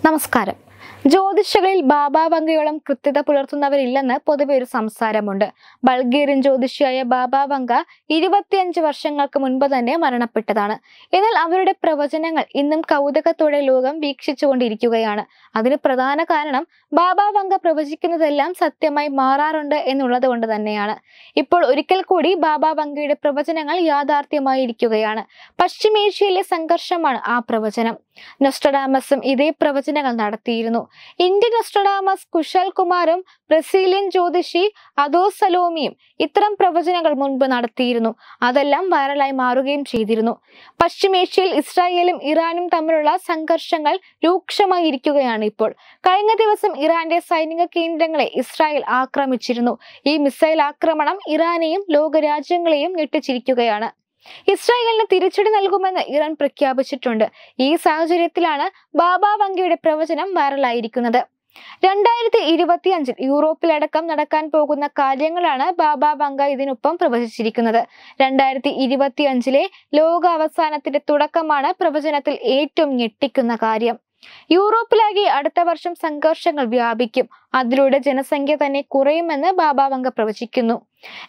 നമസ്കാരം ജ്യോതിഷകളിൽ ബാബാവങ്കയോളം കൃത്യത പുലർത്തുന്നവരില്ലെന്ന് പൊതുവെ ഒരു സംസാരമുണ്ട്. ബൾഗേറിയൻ ജ്യോതിഷിയായ ബാബാവങ്ക ഇരുപത്തിയഞ്ച് വർഷങ്ങൾക്ക് മുൻപ് തന്നെ മരണപ്പെട്ടതാണ്. എന്നാൽ അവരുടെ പ്രവചനങ്ങൾ ഇന്നും കൗതുകത്തോടെ ലോകം വീക്ഷിച്ചുകൊണ്ടിരിക്കുകയാണ്. അതിന് പ്രധാന കാരണം ബാബാവങ്ക പ്രവചിക്കുന്നതെല്ലാം സത്യമായി മാറാറുണ്ട് എന്നുള്ളത് കൊണ്ട് തന്നെയാണ്. ഇപ്പോൾ ഒരിക്കൽ കൂടി ബാബാവങ്കയുടെ പ്രവചനങ്ങൾ യാഥാർത്ഥ്യമായിരിക്കുകയാണ്. പശ്ചിമേഷ്യയിലെ സംഘർഷമാണ് ആ പ്രവചനം. നൊസ്റ്റഡാമസും ഇതേ പ്രവചനങ്ങൾ നടത്തിയിരുന്നു. ഇന്ത്യൻ അസ്ട്രഡാമസ് കുശൽ കുമാറും ബ്രസീലിയൻ ജ്യോതിഷി അതോ സലോമിയും ഇത്തരം പ്രവചനങ്ങൾ മുൻപ് നടത്തിയിരുന്നു. അതെല്ലാം വൈറലായി മാറുകയും ചെയ്തിരുന്നു. പശ്ചിമേഷ്യയിൽ ഇസ്രായേലും ഇറാനും തമ്മിലുള്ള സംഘർഷങ്ങൾ രൂക്ഷമായിരിക്കുകയാണ് ഇപ്പോൾ. കഴിഞ്ഞ ദിവസം ഇറാന്റെ സൈനിക കേന്ദ്രങ്ങളെ ഇസ്രായേൽ ആക്രമിച്ചിരുന്നു. ഈ മിസൈൽ ആക്രമണം ഇറാനെയും ലോകരാജ്യങ്ങളെയും ഞെട്ടിച്ചിരിക്കുകയാണ്. ഇസ്രായേലിന് തിരിച്ചടി നൽകുമെന്ന് ഇറാൻ പ്രഖ്യാപിച്ചിട്ടുണ്ട്. ഈ സാഹചര്യത്തിലാണ് ബാബ വങ്കയുടെ പ്രവചനം വൈറലായിരിക്കുന്നത്. രണ്ടായിരത്തി ഇരുപത്തി അഞ്ചിൽ യൂറോപ്പിലടക്കം നടക്കാൻ പോകുന്ന കാര്യങ്ങളാണ് ബാബ വങ്ക ഇതിനൊപ്പം പ്രവചിച്ചിരിക്കുന്നത്. രണ്ടായിരത്തി ഇരുപത്തി അഞ്ചിലെ ലോക അവസാനത്തിന്റെ തുടക്കമാണ് പ്രവചനത്തിൽ ഏറ്റവും ഞെട്ടിക്കുന്ന കാര്യം. യൂറോപ്പിലാകെ അടുത്ത വർഷം സംഘർഷങ്ങൾ വ്യാപിക്കും. അതിലൂടെ ജനസംഖ്യ തന്നെ കുറയുമെന്ന് ബാബാവങ്ക പ്രവചിക്കുന്നു.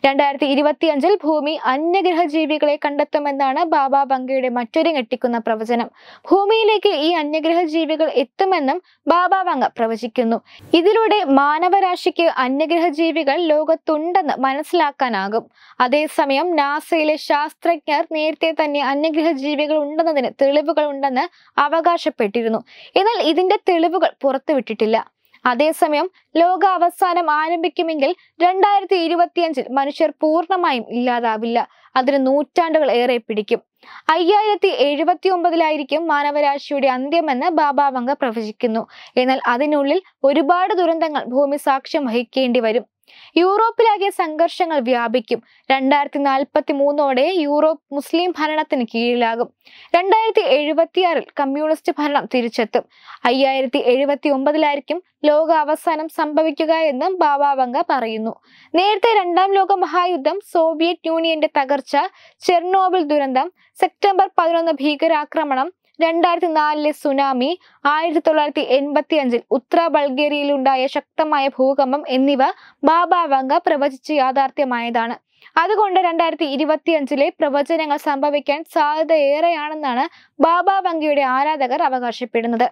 രണ്ടായിരത്തി ഇരുപത്തി അഞ്ചിൽ ഭൂമി അന്യഗ്രഹ ജീവികളെ കണ്ടെത്തുമെന്നാണ് ബാബ ബങ്കയുടെ മറ്റൊരു ഞെട്ടിക്കുന്ന പ്രവചനം. ഭൂമിയിലേക്ക് ഈ അന്യഗ്രഹ ജീവികൾ എത്തുമെന്നും ബാബ ബങ്ക പ്രവചിക്കുന്നു. ഇതിലൂടെ മാനവരാശിക്ക് അന്യഗ്രഹ ജീവികൾ ലോകത്തുണ്ടെന്ന് മനസ്സിലാക്കാനാകും. അതേസമയം നാസയിലെ ശാസ്ത്രജ്ഞർ നേരത്തെ തന്നെ അന്യഗ്രഹ ജീവികൾ ഉണ്ടെന്നതിന് തെളിവുകൾ ഉണ്ടെന്ന് അവകാശപ്പെട്ടിരുന്നു. എന്നാൽ ഇതിന്റെ തെളിവുകൾ പുറത്തുവിട്ടിട്ടില്ല. അതേസമയം ലോക അവസാനം ആരംഭിക്കുമെങ്കിൽ രണ്ടായിരത്തി ഇരുപത്തിയഞ്ചിൽ മനുഷ്യർ പൂർണമായും ഇല്ലാതാവില്ല. അതിന് നൂറ്റാണ്ടുകൾ ഏറെ പിടിക്കും. അയ്യായിരത്തി എഴുപത്തി ഒമ്പതിലായിരിക്കും മാനവരാശിയുടെ അന്ത്യമെന്ന് ബാബാവങ്ക പ്രവചിക്കുന്നു. എന്നാൽ അതിനുള്ളിൽ ഒരുപാട് ദുരന്തങ്ങൾ ഭൂമി സാക്ഷ്യം വഹിക്കേണ്ടി വരും. യൂറോപ്പിലാകെ സംഘർഷങ്ങൾ വ്യാപിക്കും. രണ്ടായിരത്തി നാൽപ്പത്തി മൂന്നോടെ യൂറോപ്പ് മുസ്ലിം ഭരണത്തിന് കീഴിലാകും. രണ്ടായിരത്തി എഴുപത്തിയാറിൽ കമ്മ്യൂണിസ്റ്റ് ഭരണം തിരിച്ചെത്തും. അയ്യായിരത്തി എഴുപത്തി ഒമ്പതിലായിരിക്കും ലോക അവസാനം സംഭവിക്കുക എന്നും ബാബാവങ്ക പറയുന്നു. നേരത്തെ രണ്ടാം ലോക മഹായുദ്ധം സോവിയറ്റ് യൂണിയന്റെ തകർച്ച ചെർണോബിൽ ദുരന്തം സെപ്റ്റംബർ പതിനൊന്ന് ഭീകരാക്രമണം രണ്ടായിരത്തി നാലിലെ സുനാമി ആയിരത്തി തൊള്ളായിരത്തി എൺപത്തി അഞ്ചിൽ ഉത്തര ബൾഗേറിയയിലുണ്ടായ ശക്തമായ ഭൂകമ്പം എന്നിവ ബാബാവങ്ക പ്രവചിച്ച് യാഥാർത്ഥ്യമായതാണ്. അതുകൊണ്ട് രണ്ടായിരത്തി ഇരുപത്തി അഞ്ചിലെ പ്രവചനങ്ങൾ സംഭവിക്കാൻ സാധ്യത ഏറെയാണെന്നാണ് ബാബാവങ്കയുടെ ആരാധകർ അവകാശപ്പെടുന്നത്.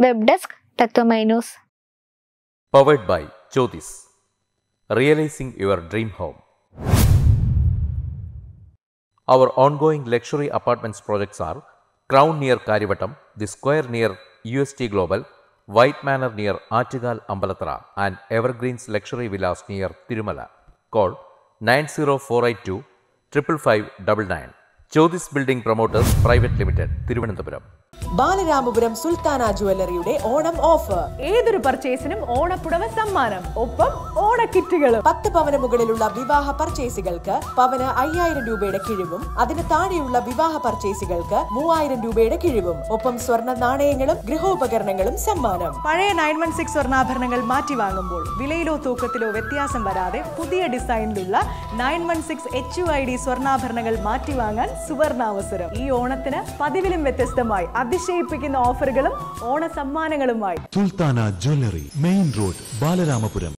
Web desk Tatvamayi news. By by realising your dream home. Our ongoing luxury apartments projects are Crown near Karivatam, The Square near UST Global, White Manor near Achigal Ambalatra, and Evergreens Luxury Villas near Tirumala. Call 90482 55599. Jyotis Building Promoters Private Limited, Thiruvananthapuram. Balaramapuram Sulthana ജുവല്ലറിയുടെ Onam offer. ഏതൊരു പർച്ചേസിനും ഓണപ്പുടവ സമ്മാനം ഒപ്പം ഓണക്കിറ്റുകളും. പത്ത് പവന് മുകളിലുള്ള വിവാഹ പർച്ചേസുകൾക്ക് പവന് അയ്യായിരം രൂപയുടെ കിഴിവും അതിന് താഴെയുള്ള വിവാഹ പർച്ചേസുകൾക്ക് മൂവായിരം രൂപയുടെ കിഴിവും ഒപ്പം സ്വർണ നാണയങ്ങളും ഗൃഹോപകരണങ്ങളും സമ്മാനം. പഴയ നയൻ വൺ സിക്സ് സ്വർണാഭരണങ്ങൾ മാറ്റി വാങ്ങുമ്പോൾ വിലയിലോ തൂക്കത്തിലോ വ്യത്യാസം വരാതെ പുതിയ ഡിസൈനിലുള്ള nine one six H U I D സ്വർണാഭരണങ്ങൾ മാറ്റി വാങ്ങാൻ സുവർണാവസരം. ഈ ഓണത്തിന് പതിവിലും വ്യത്യസ്തമായി അതിശയിപ്പിക്കുന്ന ഓഫറുകളും ഓണ സമ്മാനങ്ങളുമായി Sulthana jewellery main road Balaramapuram.